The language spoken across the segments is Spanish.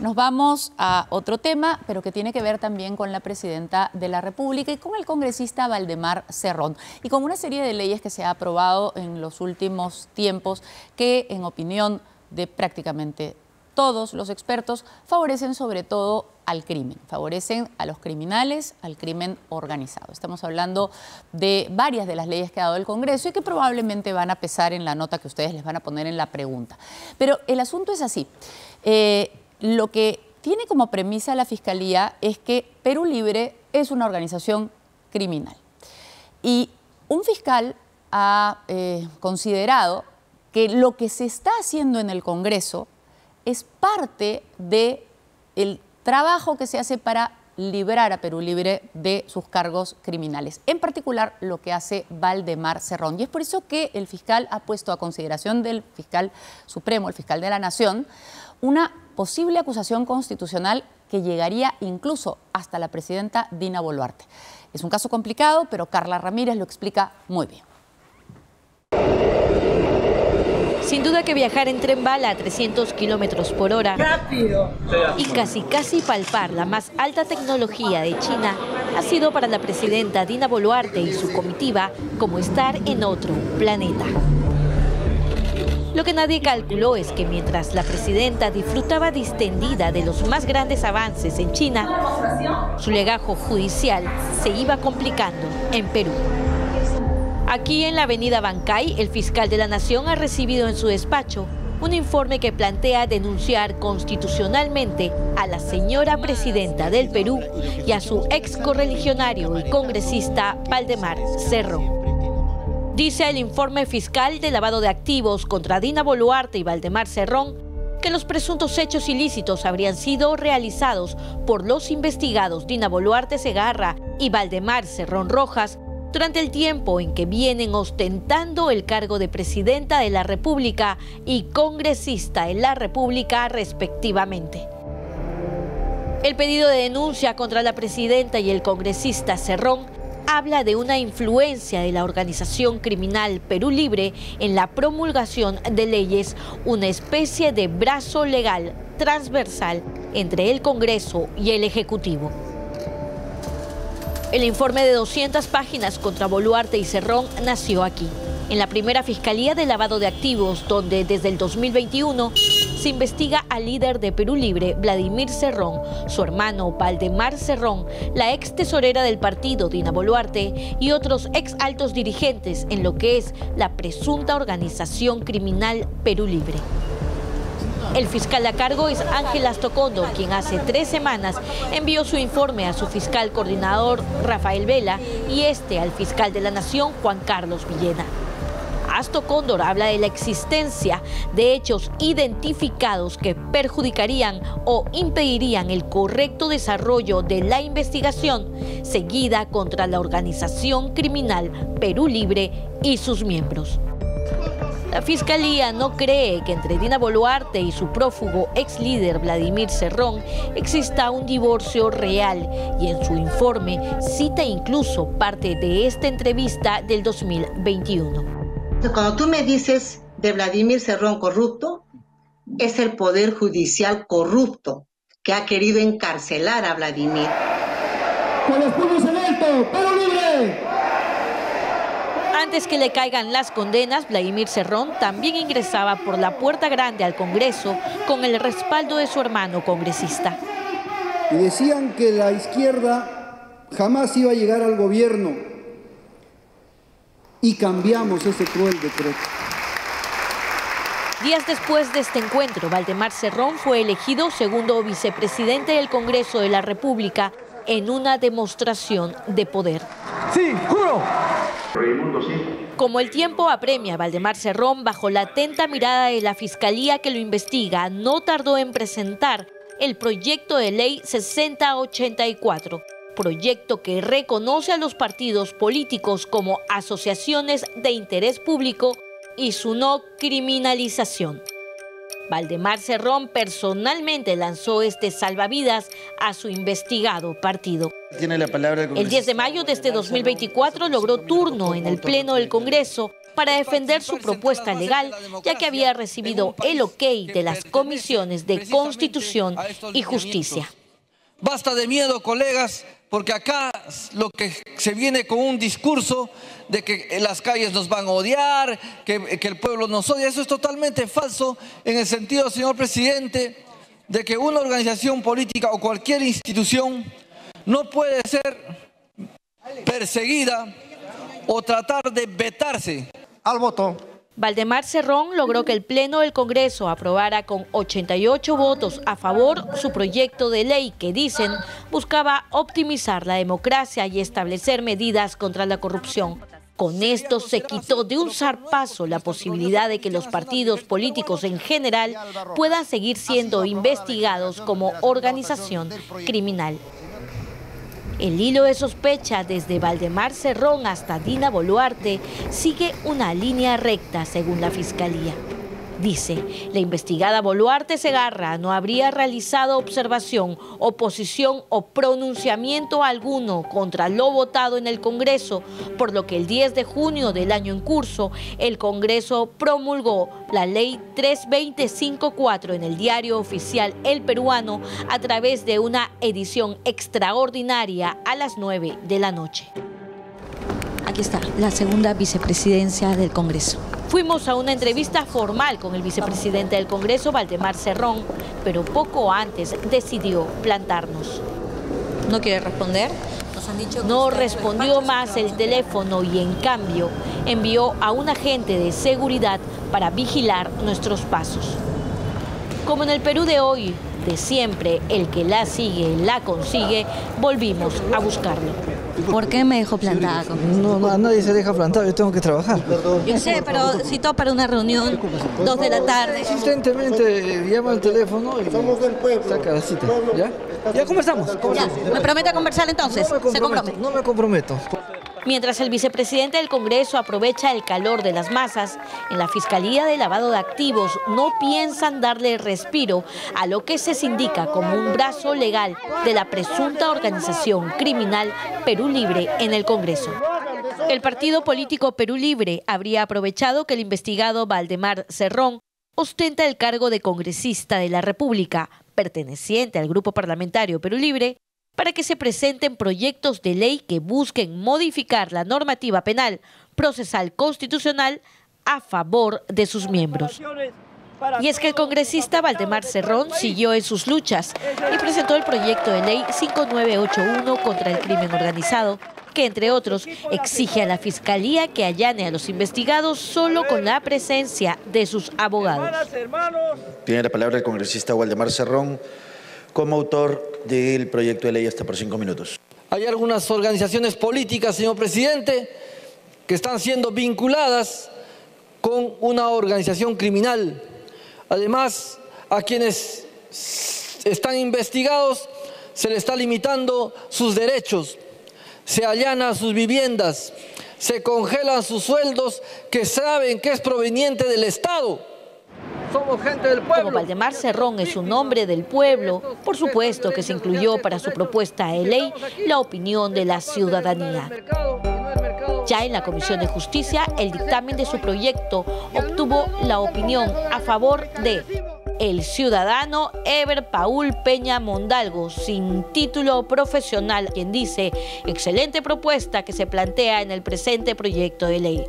Nos vamos a otro tema, pero que tiene que ver también con la presidenta de la República y con el congresista Valdemar Cerrón y con una serie de leyes que se ha aprobado en los últimos tiempos que, en opinión de prácticamente todos los expertos, favorecen sobre todo al crimen, favorecen a los criminales, al crimen organizado. Estamos hablando de varias de las leyes que ha dado el Congreso y que probablemente van a pesar en la nota que ustedes les van a poner en la pregunta. Pero el asunto es así. Eh, lo que tiene como premisa la Fiscalía es que Perú Libre es una organización criminal. Y un fiscal ha eh, considerado que lo que se está haciendo en el Congreso es parte del trabajo que se hace para librar a Perú Libre de sus cargos criminales, en particular lo que hace Valdemar Cerrón. Y es por eso que el fiscal ha puesto a consideración del fiscal supremo, el fiscal de la Nación, una posible acusación constitucional que llegaría incluso hasta la presidenta Dina Boluarte. Es un caso complicado, pero Carla Ramírez lo explica muy bien. Sin duda que viajar en tren bala a 300 kilómetros por hora y casi casi palpar la más alta tecnología de China ha sido para la presidenta Dina Boluarte y su comitiva como estar en otro planeta. Lo que nadie calculó es que mientras la presidenta disfrutaba distendida de los más grandes avances en China, su legajo judicial se iba complicando en Perú. Aquí en la avenida Bancay, el fiscal de la Nación ha recibido en su despacho un informe que plantea denunciar constitucionalmente a la señora presidenta del Perú y a su ex correligionario y congresista Valdemar Cerro. Dice el informe fiscal de lavado de activos contra Dina Boluarte y Valdemar Cerrón que los presuntos hechos ilícitos habrían sido realizados por los investigados Dina Boluarte Segarra y Valdemar Cerrón Rojas durante el tiempo en que vienen ostentando el cargo de presidenta de la República y congresista en la República respectivamente. El pedido de denuncia contra la presidenta y el congresista Cerrón habla de una influencia de la organización criminal Perú Libre en la promulgación de leyes, una especie de brazo legal transversal entre el Congreso y el Ejecutivo. El informe de 200 páginas contra Boluarte y Cerrón nació aquí, en la primera Fiscalía de Lavado de Activos, donde desde el 2021 se investiga al líder de Perú Libre, Vladimir Cerrón, su hermano Valdemar Cerrón, la ex tesorera del partido, Dina Boluarte, y otros ex altos dirigentes en lo que es la presunta organización criminal Perú Libre. El fiscal a cargo es Ángel Astocondo, quien hace tres semanas envió su informe a su fiscal coordinador Rafael Vela y este al fiscal de la Nación Juan Carlos Villena. Asto Cóndor habla de la existencia de hechos identificados que perjudicarían o impedirían el correcto desarrollo de la investigación seguida contra la organización criminal Perú Libre y sus miembros. La fiscalía no cree que entre Dina Boluarte y su prófugo ex líder Vladimir Cerrón exista un divorcio real y en su informe cita incluso parte de esta entrevista del 2021. Cuando tú me dices de Vladimir Cerrón corrupto, es el poder judicial corrupto que ha querido encarcelar a Vladimir. Con los puños en alto, pero libre. Antes que le caigan las condenas, Vladimir Cerrón también ingresaba por la puerta grande al Congreso con el respaldo de su hermano congresista. Y decían que la izquierda jamás iba a llegar al gobierno y cambiamos ese cruel decreto. Días después de este encuentro, Valdemar Cerrón fue elegido segundo vicepresidente del Congreso de la República en una demostración de poder. Sí, juro. Como el tiempo apremia, Valdemar Cerrón, bajo la atenta mirada de la Fiscalía que lo investiga, no tardó en presentar el proyecto de ley 6084, proyecto que reconoce a los partidos políticos como asociaciones de interés público y su no criminalización. Valdemar Cerrón personalmente lanzó este salvavidas a su investigado partido. Tiene la palabra el 10 de mayo de este 2024 logró turno en el Pleno del Congreso para defender su propuesta legal, ya que había recibido el ok de las comisiones de Constitución y Justicia. Basta de miedo, colegas, porque acá lo que se viene con un discurso de que las calles nos van a odiar, que, el pueblo nos odia. Eso es totalmente falso en el sentido, señor presidente, de que una organización política o cualquier institución no puede ser perseguida o tratar de vetarse al voto. Valdemar Cerrón logró que el Pleno del Congreso aprobara con 88 votos a favor su proyecto de ley que dicen buscaba optimizar la democracia y establecer medidas contra la corrupción. Con esto se quitó de un zarpazo la posibilidad de que los partidos políticos en general puedan seguir siendo investigados como organización criminal. El hilo de sospecha desde Valdemar Cerrón hasta Dina Boluarte sigue una línea recta según la Fiscalía. Dice, la investigada Boluarte Segarra no habría realizado observación, oposición o pronunciamiento alguno contra lo votado en el Congreso, por lo que el 10 de junio del año en curso, el Congreso promulgó la Ley 32054 en el diario oficial El Peruano a través de una edición extraordinaria a las 9 de la noche. Aquí está, la segunda vicepresidencia del Congreso. Fuimos a una entrevista formal con el vicepresidente del Congreso, Valdemar Cerrón, pero poco antes decidió plantarnos. ¿No quiere responder? no respondió más el teléfono y en cambio envió a un agente de seguridad para vigilar nuestros pasos. Como en el Perú de hoy, de siempre, el que la sigue, la consigue, volvimos a buscarlo. ¿Por qué me dejó plantada? No, no, nadie se deja plantado, yo tengo que trabajar. Yo sé, pero citó para una reunión, dos de la tarde. Insistentemente llama al teléfono y saca la cita, ¿ya? ¿Ya conversamos? Ya, ¿me promete conversar entonces? No me ¿Se compromete? No me comprometo. Mientras el vicepresidente del Congreso aprovecha el calor de las masas, en la Fiscalía de Lavado de Activos no piensan darle respiro a lo que se indica como un brazo legal de la presunta organización criminal Perú Libre en el Congreso. El partido político Perú Libre habría aprovechado que el investigado Valdemar Cerrón ostenta el cargo de congresista de la República, perteneciente al grupo parlamentario Perú Libre, para que se presenten proyectos de ley que busquen modificar la normativa penal procesal constitucional a favor de sus miembros. Y es que el congresista Valdemar Cerrón siguió en sus luchas y presentó el proyecto de ley 5981 contra el crimen organizado, que entre otros exige a la Fiscalía que allane a los investigados solo con la presencia de sus abogados. Tiene la palabra el congresista Valdemar Cerrón como autor del proyecto de ley hasta por cinco minutos. Hay algunas organizaciones políticas, señor presidente, que están siendo vinculadas con una organización criminal. Además, a quienes están investigados se les está limitando sus derechos, se allana sus viviendas, se congelan sus sueldos que saben que es proveniente del Estado somos gente del pueblo. Como Valdemar Cerrón es un hombre del pueblo, por supuesto que se incluyó para su propuesta de ley la opinión de la ciudadanía. Ya en la Comisión de Justicia, el dictamen de su proyecto obtuvo la opinión a favor de el ciudadano Ever Paul Peña Mondalgo, sin título profesional, quien dice, excelente propuesta que se plantea en el presente proyecto de ley.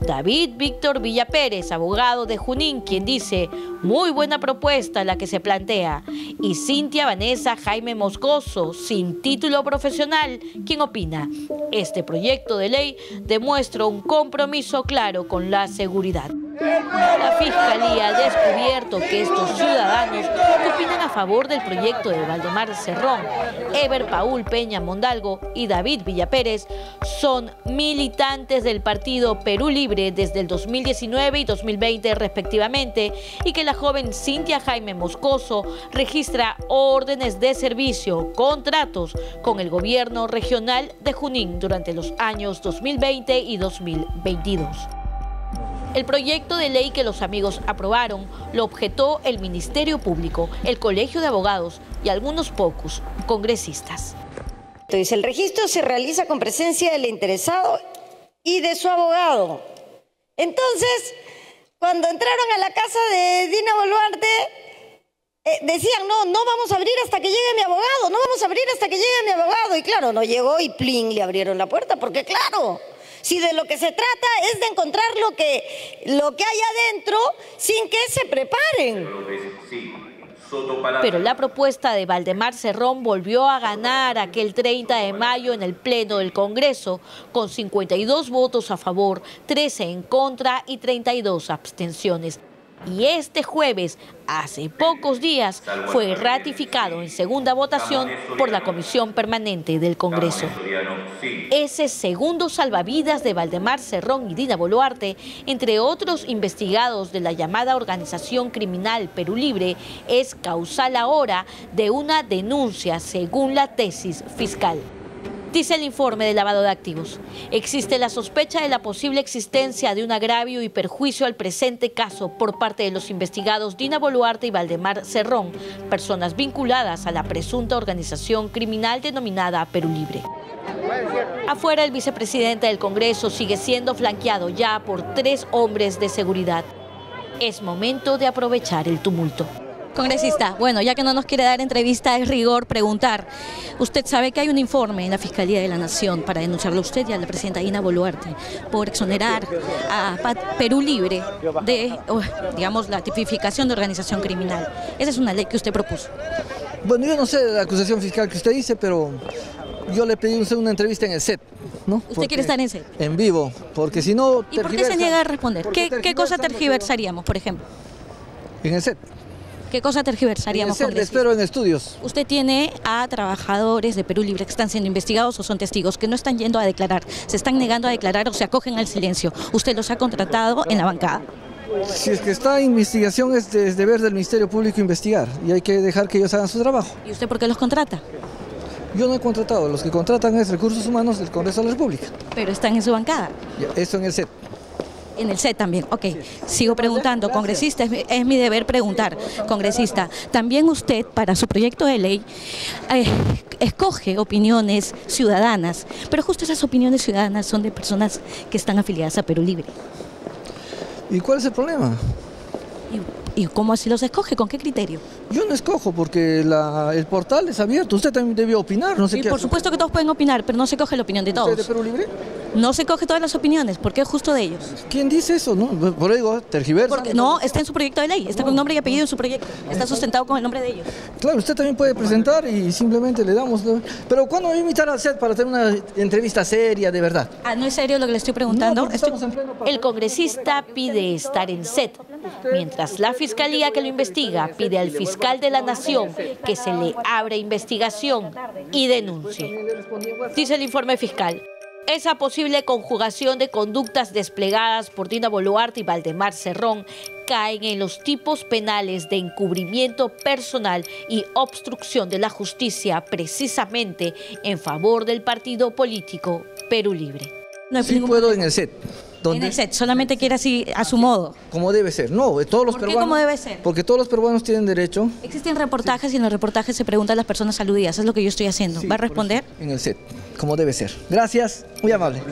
David Víctor Villa Pérez, abogado de Junín, quien dice, muy buena propuesta la que se plantea. Y Cintia Vanessa Jaime Moscoso, sin título profesional, quien opina, este proyecto de ley demuestra un compromiso claro con la seguridad. La Fiscalía ha descubierto que estos ciudadanos opinan a favor del proyecto de Valdemar Cerrón, Ever Paul Peña Mondalgo y David Villapérez son militantes del partido Perú Libre desde el 2019 y 2020 respectivamente y que la joven Cintia Jaime Moscoso registra órdenes de servicio, contratos con el gobierno regional de Junín durante los años 2020 y 2022. El proyecto de ley que los amigos aprobaron lo objetó el Ministerio Público, el Colegio de Abogados y algunos pocos congresistas. Entonces, el registro se realiza con presencia del interesado y de su abogado. Entonces, cuando entraron a la casa de Dina Boluarte, eh, decían, no, no vamos a abrir hasta que llegue mi abogado, no vamos a abrir hasta que llegue mi abogado. Y claro, no llegó y plin, le abrieron la puerta, porque claro, si de lo que se trata es de encontrar lo que, lo que hay adentro sin que se preparen. Pero la propuesta de Valdemar Cerrón volvió a ganar aquel 30 de mayo en el Pleno del Congreso, con 52 votos a favor, 13 en contra y 32 abstenciones y este jueves, hace pocos días, fue ratificado en segunda votación por la Comisión Permanente del Congreso. Ese segundo salvavidas de Valdemar Cerrón y Dina Boluarte, entre otros investigados de la llamada organización criminal Perú Libre, es causal ahora de una denuncia según la tesis fiscal. Dice el informe de lavado de activos. Existe la sospecha de la posible existencia de un agravio y perjuicio al presente caso por parte de los investigados Dina Boluarte y Valdemar Cerrón, personas vinculadas a la presunta organización criminal denominada Perú Libre. Afuera, el vicepresidente del Congreso sigue siendo flanqueado ya por tres hombres de seguridad. Es momento de aprovechar el tumulto. Congresista, bueno, ya que no nos quiere dar entrevista, es rigor preguntar. Usted sabe que hay un informe en la Fiscalía de la Nación para denunciarlo a usted y a la presidenta Ina Boluarte por exonerar a Perú Libre de, oh, digamos, la tipificación de organización criminal. Esa es una ley que usted propuso. Bueno, yo no sé la acusación fiscal que usted dice, pero yo le pedí una entrevista en el set. ¿no? ¿Usted quiere estar en set? En vivo, porque si no... ¿Y por qué se niega a responder? ¿Qué, ¿Qué cosa tergiversaríamos, por ejemplo? En el set. ¿Qué cosa tergiversaríamos? Le espero en estudios. Usted tiene a trabajadores de Perú Libre que están siendo investigados o son testigos que no están yendo a declarar, se están negando a declarar o se acogen al silencio. Usted los ha contratado en la bancada. Si es que está en investigación es, deber del Ministerio Público investigar y hay que dejar que ellos hagan su trabajo. ¿Y usted por qué los contrata? Yo no he contratado, los que contratan es Recursos Humanos del Congreso de la República. Pero están en su bancada. eso en el CEP. En el set también, ok. Sigo preguntando, congresista, es mi, deber preguntar, congresista, también usted para su proyecto de ley eh, escoge opiniones ciudadanas, pero justo esas opiniones ciudadanas son de personas que están afiliadas a Perú Libre. ¿Y cuál es el problema? ¿Y cómo así los escoge? ¿Con qué criterio? Yo no escojo porque el portal es abierto. Usted también debió opinar, no sé sí, por supuesto que todos pueden opinar, pero no se coge la opinión de todos. ¿Usted de Perú Libre? No se coge todas las opiniones, porque es justo de ellos. ¿Quién dice eso? No, por ahí digo, tergiversa. no, está en su proyecto de ley, está con nombre y apellido en su proyecto, está sustentado con el nombre de ellos. Claro, usted también puede presentar y simplemente le damos... Pero ¿cuándo va a invitar al SET para tener una entrevista seria, de verdad? Ah, ¿no es serio lo que le estoy preguntando? El congresista pide estar en SET, mientras la Fiscalía que lo investiga pide al fiscal de la Nación que se le abra investigación y denuncie. Dice el informe fiscal. Esa posible conjugación de conductas desplegadas por Dina Boluarte y Valdemar Cerrón caen en los tipos penales de encubrimiento personal y obstrucción de la justicia precisamente en favor del partido político Perú Libre. No sí puedo en el set. En el set, solamente quiere así a su modo. Como debe ser, no, todos los ¿Por qué como debe ser? Porque todos los peruanos tienen derecho. Existen reportajes y en los reportajes se preguntan a las personas aludidas, es lo que yo estoy haciendo. ¿Va a responder? En el set, como debe ser. Gracias, muy amable.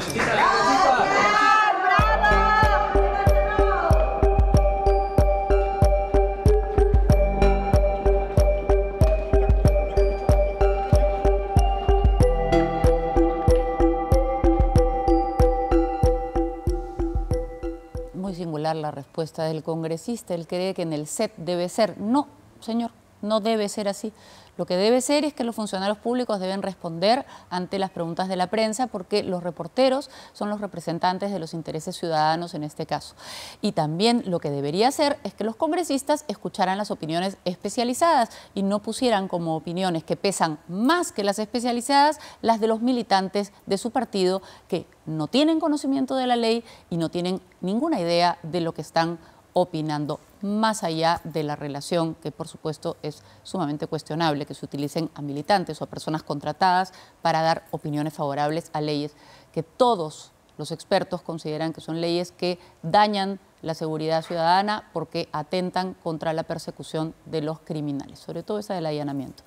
la respuesta del congresista. Él cree que en el SET debe ser. No, señor, no debe ser así. Lo que debe ser es que los funcionarios públicos deben responder ante las preguntas de la prensa porque los reporteros son los representantes de los intereses ciudadanos en este caso. Y también lo que debería ser es que los congresistas escucharan las opiniones especializadas y no pusieran como opiniones que pesan más que las especializadas las de los militantes de su partido que no tienen conocimiento de la ley y no tienen ninguna idea de lo que están opinando más allá de la relación, que por supuesto es sumamente cuestionable, que se utilicen a militantes o a personas contratadas para dar opiniones favorables a leyes que todos los expertos consideran que son leyes que dañan la seguridad ciudadana porque atentan contra la persecución de los criminales, sobre todo esa del allanamiento.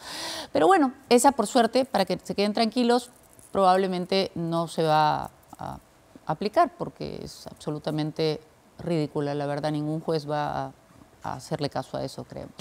Pero bueno, esa por suerte, para que se queden tranquilos, probablemente no se va a aplicar porque es absolutamente ridícula, la verdad, ningún juez va a, a hacerle caso a eso, creemos.